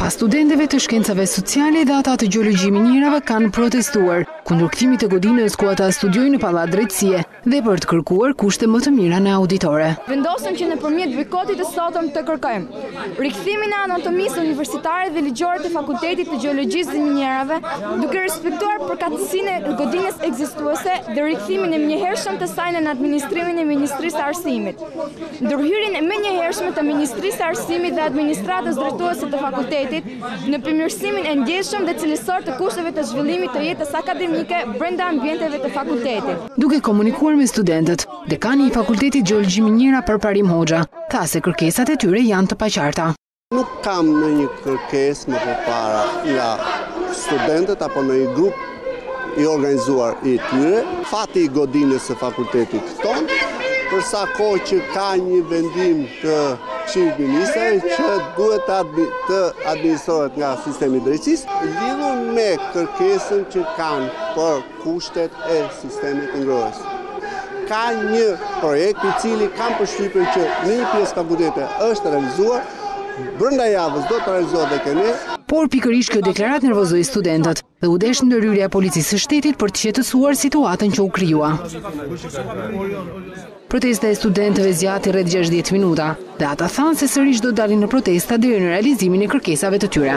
Pas studentëve të shkencave sociale edhe ata të gjeologji minierave kanë protestuar kundër kthimit të godinës ku ata studiojnë në pallat drejtësie dhe për të kërkuar kushte më të mira në auditore. Vendosëm që nëpërmjet bojkotit të sotëm të kërkojmë Rikthimin e autonomisë universitare dhe ligjore të Fakultetit të Gjeologjisë dhe Minierave, duke respektuar përkatësinë e godinës ekzistuese dhe rikthimin e menjëhershëm të saj nën administrimin e Ministrisë së Arsimit. Ndërhyrjen e menjëhershme të Ministrisë së Arsimit dhe administratës drejtuese të fakultetit në përmirësimin e ndjeshëm dhe cilësor të kushteve të zhvillimit të jetës akademike brenda ambienteve të fakultetit. Duke komunikuar me studentët, Dekani i Fakultetit Gjeologji Miniera Përparim Hoxha, tha se kërkesat e tyre janë të paqarta. Nuk kam ndonjë kërkesë më përpara nga studentët apo ndonjë grup i organizuar i tyre, fati i godinës së fakultetit tonë, për sa kohë që ka një vendim të Këshillit të Ministrave që duhet të administrohet nga sistemi i drejtësisë, lidhur me kërkesën që kanë për kushtet e sistemit të ngrohjes. Ka një projekt i cili kam përshtypjen që një pjesë kabinete është realizuar, brenda javës do të realizohet dhe kjo ne. Por pikërisht kjo deklaratë nervozoi studentët dhe u desh ndërhyrja e Policisë së Shtetit për të qetësuar situatën që u krijua. Protesta e studentëve zgjati rreth gjashtëdhjetë minuta dhe ata thanë se sërish do të dalin në protesta deri në realizimin e kërkesave të tyre.